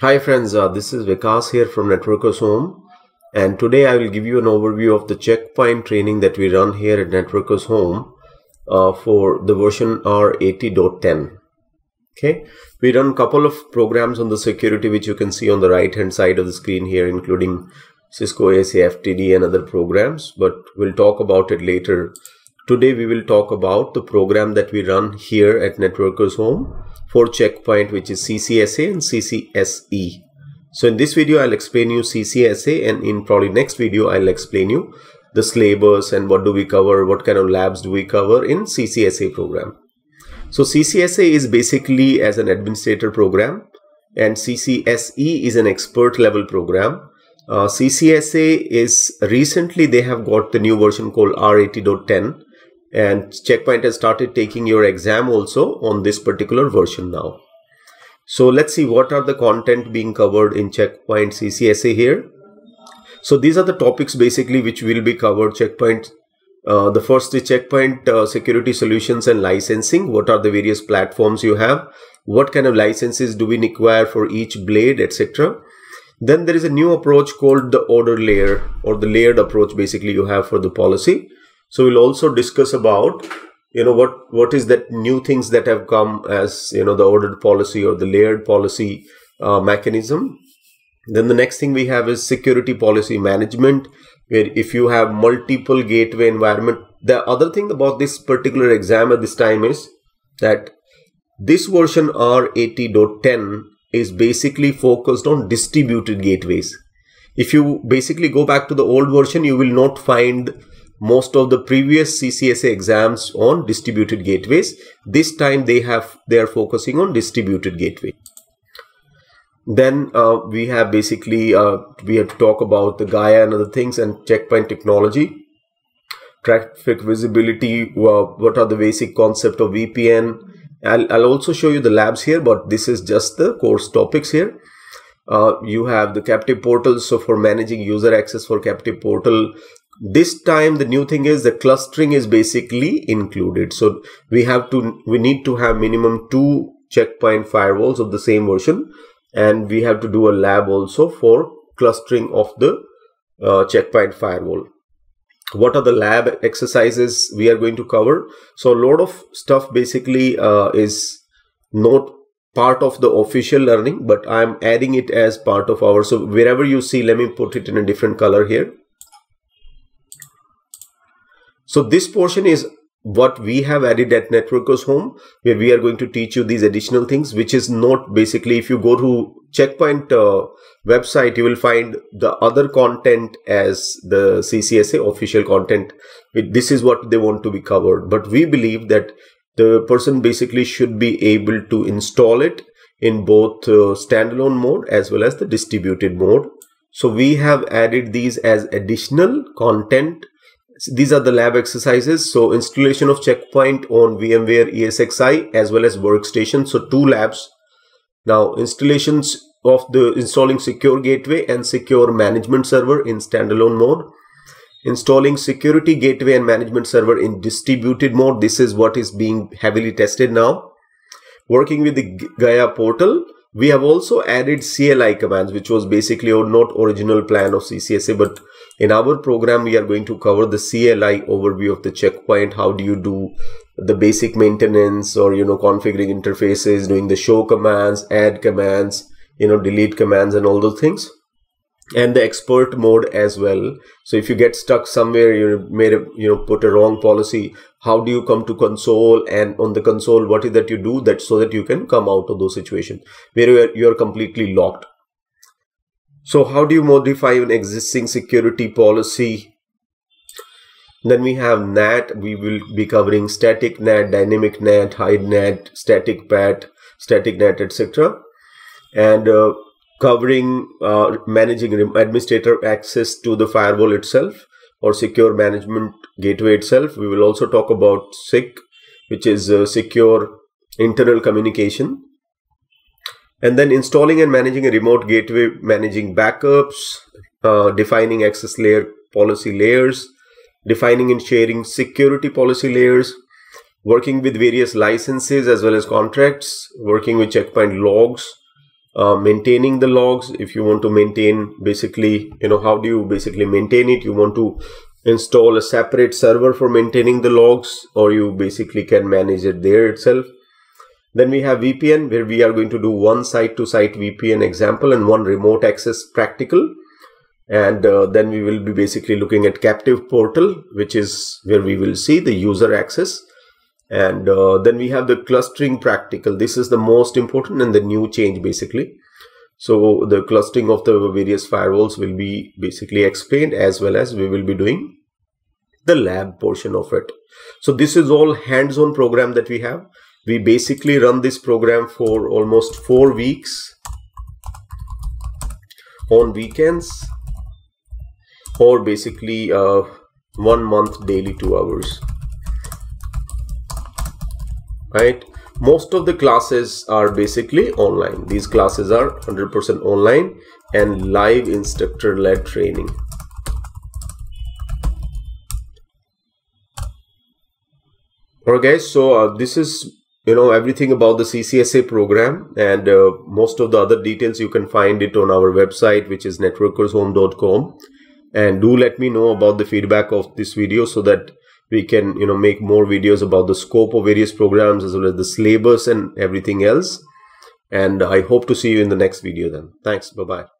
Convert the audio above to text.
Hi friends, uh, this is Vikas here from Networkers Home and today I will give you an overview of the checkpoint training that we run here at Networkers Home uh, for the version R80.10. Okay, we run a couple of programs on the security which you can see on the right hand side of the screen here including Cisco ASA FTD and other programs but we'll talk about it later. Today we will talk about the program that we run here at Networkers Home for checkpoint which is CCSA and CCSE. So in this video I'll explain you CCSA and in probably next video I'll explain you the syllabus and what do we cover, what kind of labs do we cover in CCSA program. So CCSA is basically as an administrator program and CCSE is an expert level program. Uh, CCSA is recently they have got the new version called R80.10 and checkpoint has started taking your exam also on this particular version now. So let's see what are the content being covered in checkpoint ccsa here. So these are the topics basically which will be covered. Checkpoint uh, the first is checkpoint uh, security solutions and licensing. What are the various platforms you have? What kind of licenses do we require for each blade etc then there is a new approach called the order layer or the layered approach basically you have for the policy so we'll also discuss about you know what what is that new things that have come as you know the ordered policy or the layered policy uh, mechanism. Then the next thing we have is security policy management, where if you have multiple gateway environment. The other thing about this particular exam at this time is that this version R80.10 is basically focused on distributed gateways. If you basically go back to the old version, you will not find most of the previous CCSA exams on distributed gateways. This time they have they are focusing on distributed gateway. Then uh, we have basically uh, we have to talk about the Gaia and other things and checkpoint technology, traffic visibility. Uh, what are the basic concept of VPN? I'll, I'll also show you the labs here, but this is just the course topics here. Uh, you have the captive portal so for managing user access for captive portal this time the new thing is the clustering is basically included. So we have to we need to have minimum two checkpoint firewalls of the same version. And we have to do a lab also for clustering of the uh, checkpoint firewall. What are the lab exercises we are going to cover? So a lot of stuff basically uh, is not part of the official learning but i'm adding it as part of our so wherever you see let me put it in a different color here so this portion is what we have added at Networkers Home, where we are going to teach you these additional things, which is not basically, if you go to Checkpoint uh, website, you will find the other content as the CCSA official content. This is what they want to be covered. But we believe that the person basically should be able to install it in both uh, standalone mode as well as the distributed mode. So we have added these as additional content these are the lab exercises. So installation of checkpoint on VMware ESXi as well as workstation. So two labs. Now installations of the installing secure gateway and secure management server in standalone mode. Installing security gateway and management server in distributed mode. This is what is being heavily tested now. Working with the Gaia portal we have also added CLI commands, which was basically our not original plan of CCSA, but in our program, we are going to cover the CLI overview of the checkpoint. How do you do the basic maintenance or, you know, configuring interfaces, doing the show commands, add commands, you know, delete commands and all those things. And the expert mode as well. So if you get stuck somewhere you made a, you know put a wrong policy how do you come to console and on the console what is that you do that so that you can come out of those situations where you are, you are completely locked so how do you modify an existing security policy then we have NAT we will be covering static NAT dynamic NAT hide NAT static PAT static NAT etc and uh, covering uh, managing administrator access to the firewall itself or secure management gateway itself. We will also talk about SIC, which is uh, secure internal communication. And then installing and managing a remote gateway, managing backups, uh, defining access layer policy layers, defining and sharing security policy layers, working with various licenses as well as contracts, working with checkpoint logs, uh, maintaining the logs. If you want to maintain basically you know how do you basically maintain it? You want to install a separate server for maintaining the logs or you basically can manage it there itself then we have VPN where we are going to do one site to site VPN example and one remote access practical. And uh, then we will be basically looking at captive portal which is where we will see the user access. And uh, then we have the clustering practical. This is the most important and the new change basically. So the clustering of the various firewalls will be basically explained as well as we will be doing the lab portion of it. So this is all hands-on program that we have we basically run this program for almost four weeks on weekends or basically uh, one month daily two hours. Right? Most of the classes are basically online. These classes are 100% online and live instructor led training. Alright guys so uh, this is you know everything about the CCSA program and uh, most of the other details you can find it on our website which is networkershome.com and do let me know about the feedback of this video so that we can you know make more videos about the scope of various programs as well as the syllabus and everything else. And i hope to see you in the next video then. Thanks. Bye bye